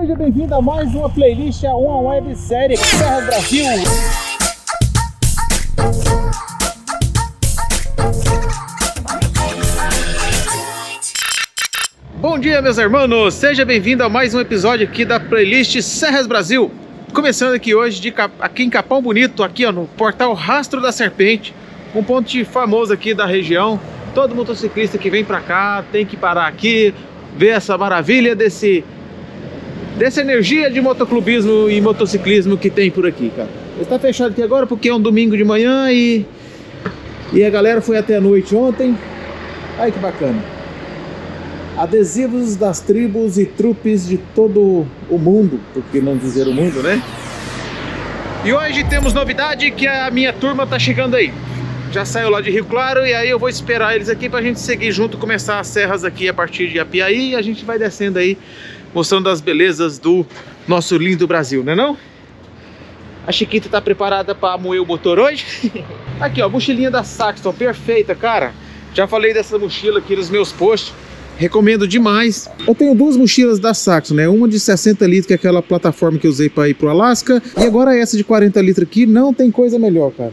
Seja bem-vindo a mais uma playlist, a uma websérie Serra Brasil. Bom dia, meus irmãos! Seja bem-vindo a mais um episódio aqui da playlist Serras Brasil. Começando aqui hoje, de aqui em Capão Bonito, aqui ó, no portal Rastro da Serpente, um ponto famoso aqui da região. Todo motociclista que vem pra cá tem que parar aqui, ver essa maravilha desse dessa energia de motoclubismo e motociclismo que tem por aqui, cara. Está fechado aqui agora porque é um domingo de manhã e e a galera foi até a noite ontem. Ai que bacana. Adesivos das tribos e trupes de todo o mundo, por que não dizer o mundo, né? E hoje temos novidade que a minha turma tá chegando aí. Já saiu lá de Rio Claro e aí eu vou esperar eles aqui pra gente seguir junto, começar as serras aqui a partir de Apiaí e a gente vai descendo aí mostrando as belezas do nosso lindo Brasil, não, não? A Chiquita tá preparada para moer o motor hoje? aqui ó, mochilinha da Saxton, perfeita, cara. Já falei dessa mochila aqui nos meus posts. Recomendo demais. Eu tenho duas mochilas da Saxon, né? Uma de 60 litros, que é aquela plataforma que eu usei para ir pro Alasca. E agora essa de 40 litros aqui, não tem coisa melhor, cara.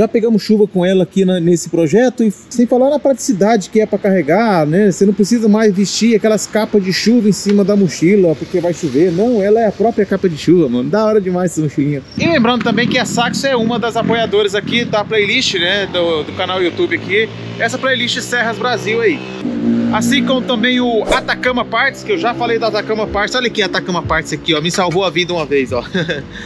Já pegamos chuva com ela aqui na, nesse projeto e sem falar na praticidade que é para carregar, né? Você não precisa mais vestir aquelas capas de chuva em cima da mochila porque vai chover. Não, ela é a própria capa de chuva, mano. Da hora demais essa mochilinha. E lembrando também que a Saxo é uma das apoiadoras aqui da playlist, né? Do, do canal YouTube aqui. Essa playlist Serras Brasil aí. Assim como também o Atacama Parts, que eu já falei do Atacama Parts. Olha aqui Atacama Parts aqui, ó. Me salvou a vida uma vez, ó.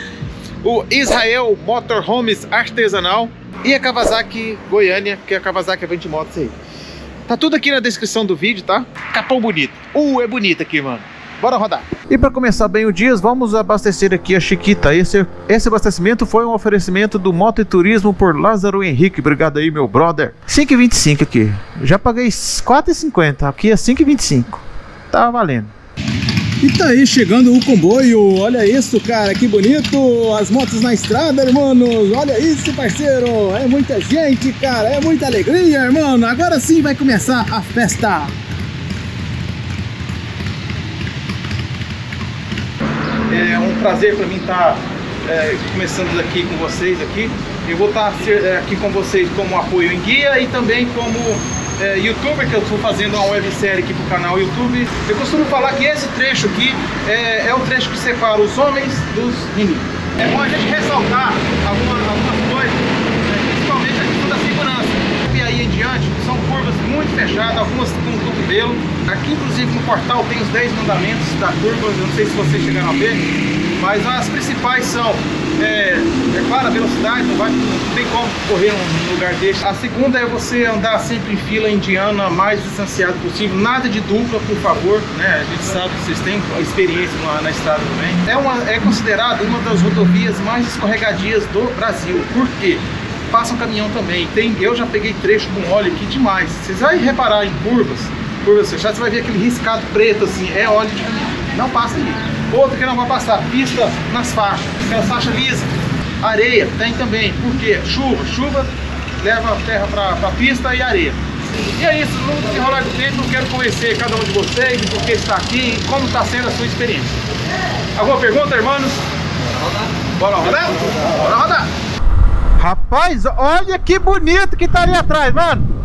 o Israel Motorhomes Artesanal e a Kawasaki Goiânia, que é a Kawasaki Avante Motos aí. Tá tudo aqui na descrição do vídeo, tá? Capão bonito. Uh, é bonito aqui, mano. Bora rodar. E para começar bem o dia, vamos abastecer aqui a Chiquita. Esse, esse abastecimento foi um oferecimento do Moto e Turismo por Lázaro Henrique. Obrigado aí, meu brother. 5,25 aqui. Já paguei 4,50. Aqui é 5,25. Tá valendo. E tá aí chegando o comboio, olha isso cara, que bonito, as motos na estrada, irmãos, olha isso parceiro, é muita gente cara, é muita alegria, irmão, agora sim vai começar a festa. É um prazer para mim estar tá, é, começando aqui com vocês aqui, eu vou estar tá, é, aqui com vocês como apoio em guia e também como é, youtuber, que eu estou fazendo uma websérie aqui pro canal YouTube, eu costumo falar que esse trecho aqui é, é o trecho que separa os homens dos inimigos. É bom a gente ressaltar algumas, algumas coisas, né, principalmente a questão da segurança. E aí em diante, são curvas muito fechadas, algumas com cotovelo. Aqui, inclusive, no portal tem os 10 mandamentos da curva, eu não sei se vocês chegaram a ver, mas as principais são é, é claro, a velocidade não, vai, não tem como correr num lugar desse. A segunda é você andar sempre em fila indiana, mais distanciado possível. Nada de dupla, por favor. Né? A gente sabe que vocês têm experiência na, na estrada também. É, é considerado uma das rodovias mais escorregadias do Brasil. Por quê? Passa um caminhão também. Tem, eu já peguei trecho com óleo aqui demais. Vocês vão reparar em curvas, curvas fechadas, você vai ver aquele riscado preto assim, é óleo de caminhão. Não passa ali. Outro que não vai passar, pista nas faixas, aquela faixa lisa. Areia tem também, porque chuva, chuva leva terra para a pista e areia. E é isso, no desenrolar do tempo eu quero conhecer cada um de vocês, por que está aqui e como está sendo a sua experiência. Alguma pergunta, irmãos? Bora rodar? Bora rodar! Rapaz, olha que bonito que tá ali atrás, mano!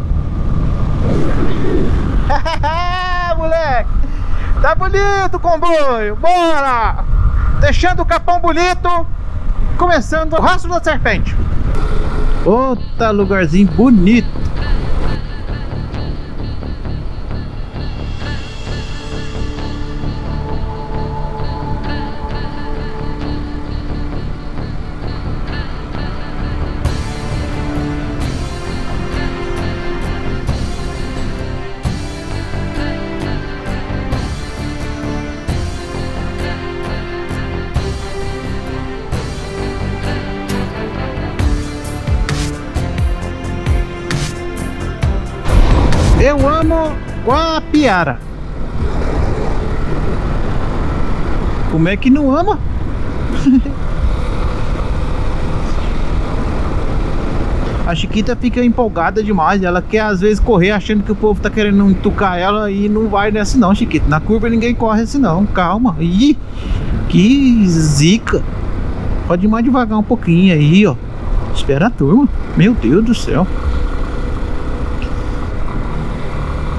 Moleque! Tá bonito o comboio, bora! Deixando o capão bonito, começando o rastro da serpente. Outra lugarzinho bonito. Eu amo Guapiara. Como é que não ama? A Chiquita fica empolgada demais. Ela quer às vezes correr achando que o povo tá querendo entucar ela e não vai nessa não, Chiquita. Na curva ninguém corre assim não. Calma. Ih, que zica. Pode ir mais devagar um pouquinho aí, ó. Espera a turma. Meu Deus do céu.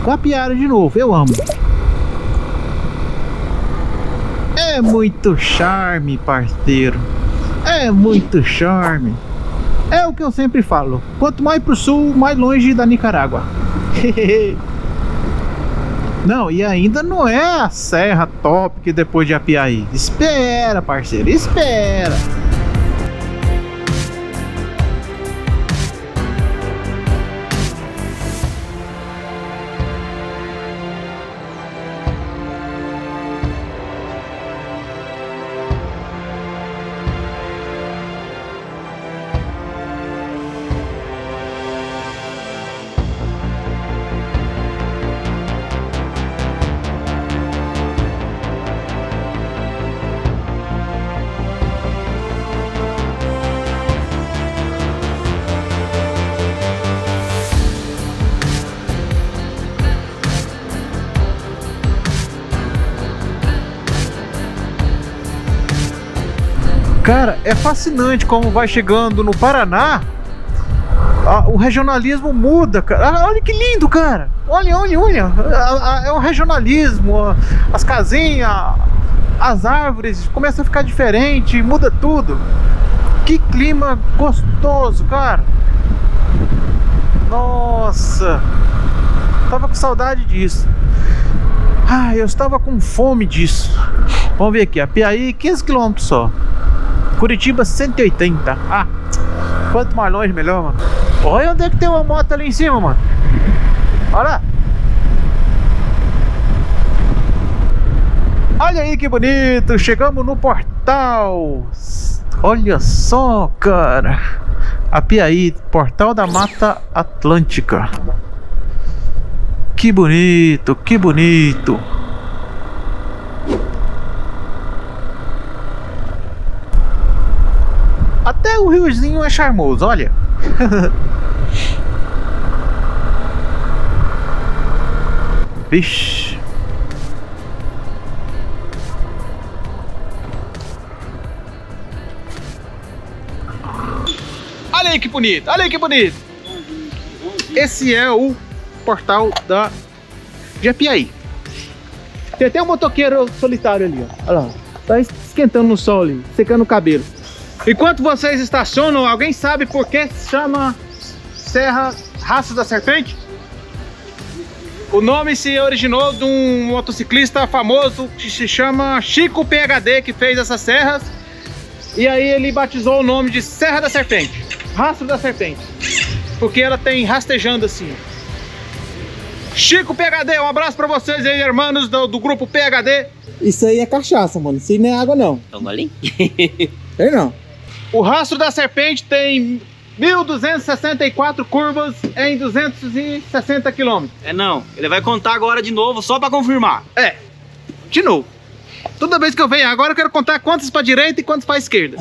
Copiaram de novo. Eu amo. É muito charme, parceiro. É muito charme. É o que eu sempre falo. Quanto mais pro sul, mais longe da Nicarágua. não, e ainda não é a serra top que depois de Apiaí. Espera, parceiro, espera. Cara, é fascinante como vai chegando no Paraná, a, o regionalismo muda, cara. Ah, olha que lindo, cara. Olha, olha, olha. é o regionalismo, as casinhas, as árvores começam a ficar diferente, muda tudo. Que clima gostoso, cara. Nossa. Tava com saudade disso. Ah, eu estava com fome disso. Vamos ver aqui, a Piaí, 15 km só. Curitiba 180. Ah, quanto mais longe melhor, mano. Olha onde é que tem uma moto ali em cima, mano. Olha lá. Olha aí que bonito, chegamos no portal. Olha só, cara. A Piaí, portal da Mata Atlântica. Que bonito, que bonito. Até o riozinho é charmoso, olha. Vixe. Olha aí que bonito, olha aí que bonito. Esse é o portal da Japiaí. Tem até um motoqueiro solitário ali, ó. Olha lá. Tá esquentando no sol ali, secando o cabelo. Enquanto vocês estacionam, alguém sabe por que se chama Serra Raça da Serpente? O nome se originou de um motociclista famoso que se chama Chico PHD, que fez essas serras. E aí ele batizou o nome de Serra da Serpente, Rastro da Serpente. Porque ela tem rastejando assim. Chico PHD, um abraço pra vocês aí, irmãos do, do grupo PHD. Isso aí é cachaça, mano. Isso aí não é água, não. Toma ali. Tem não. O rastro da serpente tem 1.264 curvas em 260 quilômetros. É não, ele vai contar agora de novo só pra confirmar. É, de novo. Toda vez que eu venho agora eu quero contar quantas pra direita e quantas pra esquerda.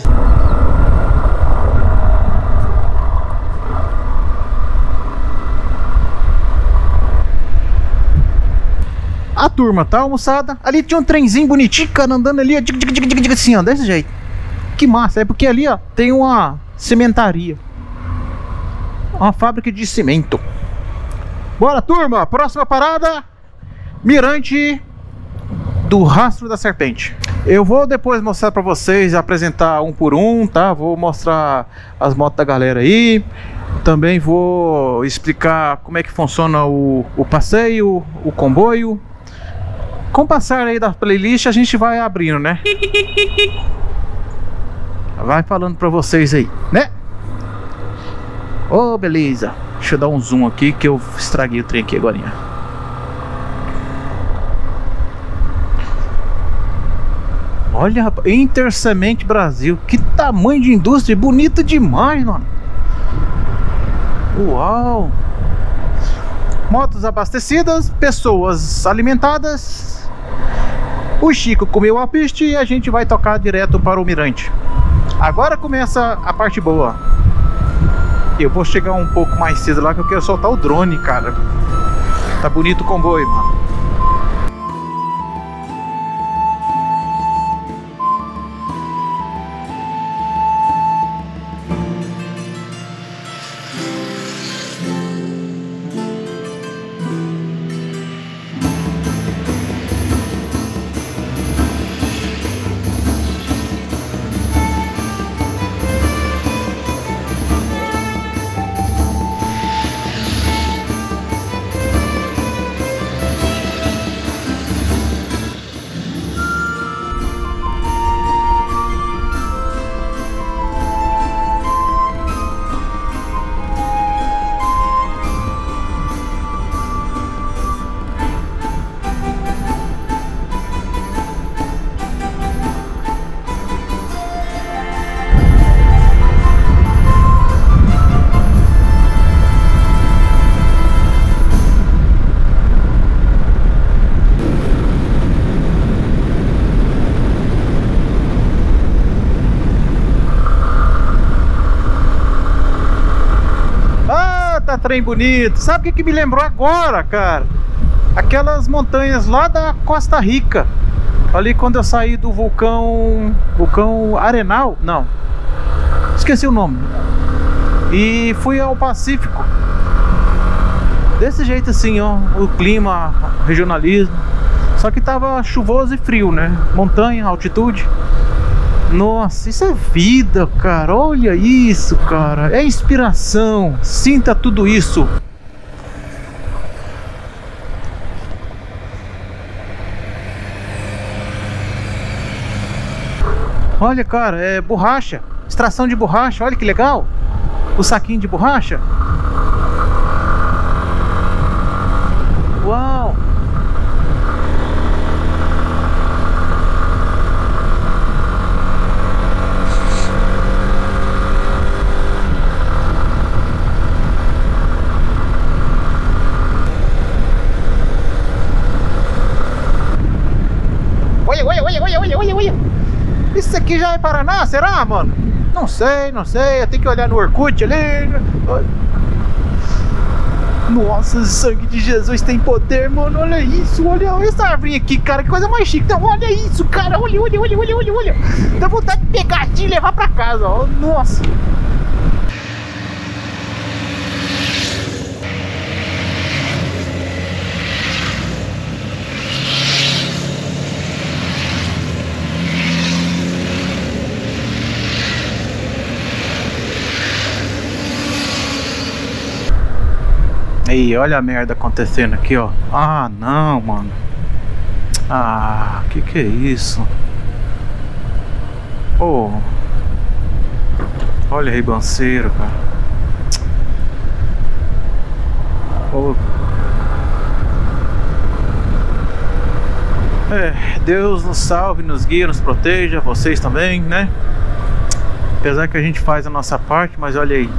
A turma tá almoçada. Ali tinha um trenzinho bonitinho, cara, andando ali, assim, ó, desse jeito. Que massa, é porque ali, ó, tem uma cimentaria. Uma fábrica de cimento. Bora, turma, próxima parada, Mirante do Rastro da Serpente. Eu vou depois mostrar para vocês, apresentar um por um, tá? Vou mostrar as motos da galera aí. Também vou explicar como é que funciona o, o passeio, o comboio. Com o passar aí da playlist a gente vai abrindo, né? Vai falando pra vocês aí, né? Ô, oh, beleza. Deixa eu dar um zoom aqui que eu estraguei o trem aqui agora. Olha, rapaz, Intersemente Brasil. Que tamanho de indústria, bonita demais, mano. Uau! Motos abastecidas, pessoas alimentadas. O Chico comeu a piste e a gente vai tocar direto para o Mirante. Agora começa a parte boa. Eu vou chegar um pouco mais cedo lá que eu quero soltar o drone, cara. Tá bonito o comboio, mano. Trem bonito. Sabe o que, que me lembrou agora, cara? Aquelas montanhas lá da Costa Rica. Ali quando eu saí do vulcão. Vulcão Arenal? Não. Esqueci o nome. E fui ao Pacífico. Desse jeito assim, ó. O clima, regionalismo. Só que tava chuvoso e frio, né? Montanha, altitude. Nossa, isso é vida, cara. Olha isso, cara. É inspiração. Sinta tudo isso. Olha, cara, é borracha. Extração de borracha. Olha que legal. O saquinho de borracha. Uau. Olha, olha, olha, olha, olha, olha, olha. Isso aqui já é Paraná, será, mano? Não sei, não sei. Eu tenho que olhar no Orkut ali. Nossa, sangue de Jesus tem poder, mano. Olha isso, olha essa árvore aqui, cara. Que coisa mais chique. Então, olha isso, cara. Olha, olha, olha, olha, olha, olha. Dá vontade de pegar aqui e levar pra casa, ó. Nossa. Aí, olha a merda acontecendo aqui, ó. Ah, não, mano. Ah, que que é isso? Oh. Olha ribanceiro, cara. Oh. É, Deus nos salve, nos guia, nos proteja, vocês também, né? Apesar que a gente faz a nossa parte, mas olha aí.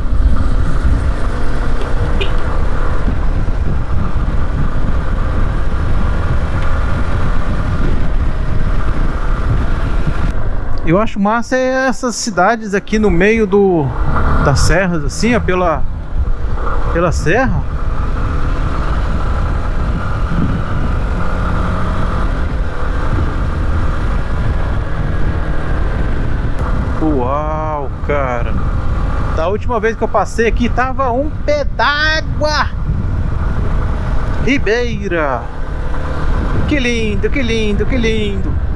Eu acho massa é essas cidades aqui no meio do das serras, assim, ó, pela pela serra. Uau, cara. Da última vez que eu passei aqui tava um pé d'água. Ribeira. Que lindo, que lindo, que lindo.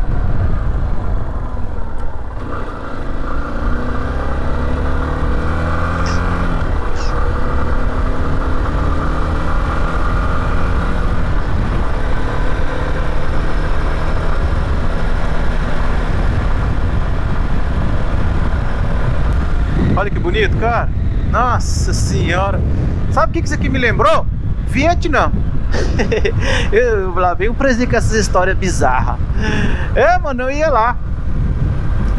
Olha que bonito, cara. Nossa senhora. Sabe o que isso aqui me lembrou? Vietnã. eu lá veio um presente com essas histórias bizarras. É, mano, eu ia lá.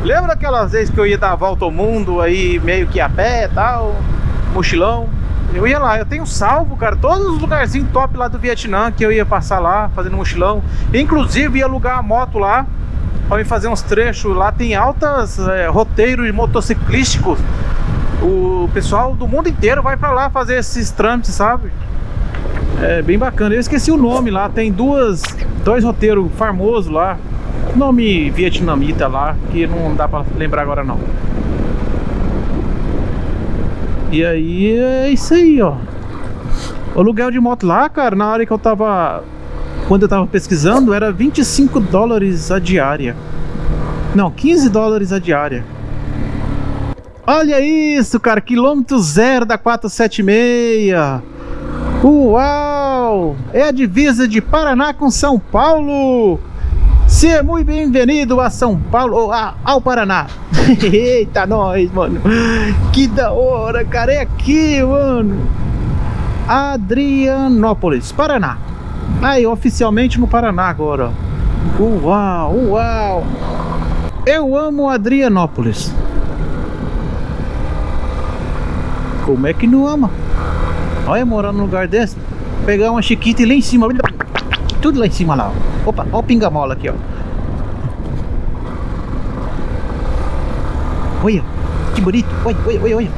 Lembra aquelas vezes que eu ia dar a volta ao mundo aí, meio que a pé e tal, mochilão? Eu ia lá, eu tenho salvo, cara, todos os lugarzinhos top lá do Vietnã que eu ia passar lá, fazendo mochilão. Inclusive ia alugar a moto lá, pra ir fazer uns trechos. Lá tem altas é, roteiros motociclísticos O pessoal do mundo inteiro vai pra lá fazer esses trâmites, sabe? É bem bacana. Eu esqueci o nome lá. Tem duas, dois roteiros famosos lá. Nome vietnamita lá, que não dá pra lembrar agora não. E aí é isso aí, ó. O aluguel de moto lá, cara, na hora que eu tava. Quando eu tava pesquisando, era 25 dólares a diária. Não, 15 dólares a diária. Olha isso, cara, quilômetro zero da 476. Uau! É a divisa de Paraná com São Paulo. Seja muito bem-vindo a São Paulo, a, ao Paraná. Eita, nós, mano. Que da hora, cara. É aqui, mano. Adrianópolis, Paraná. Aí, oficialmente no Paraná agora. Uau, uau. Eu amo Adrianópolis. Como é que não ama? Olha, morar num lugar desse. Pegar uma chiquita e lá em cima. Tudo lá em cima lá. Opa, olha o pinga-mola aqui, ó. Olha, que bonito. Olha, olha, olha, olha.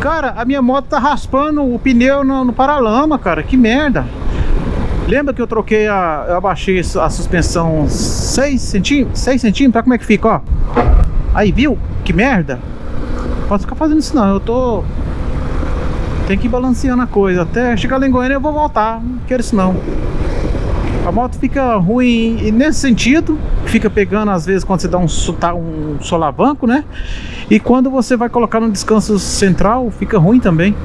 Cara, a minha moto tá raspando o pneu no, no paralama, cara. Que merda. Lembra que eu troquei a. Eu abaixei a suspensão 6 centímetros? 6 centímetros? Como é que fica, ó? Aí, viu? Que merda. Posso ficar fazendo isso não. Eu tô. Tem que ir balanceando a coisa. Até chegar lá em Goiânia eu vou voltar. Não quero isso não. A moto fica ruim e nesse sentido, fica pegando às vezes quando você dá um, um solavanco, né? E quando você vai colocar no descanso central, fica ruim também.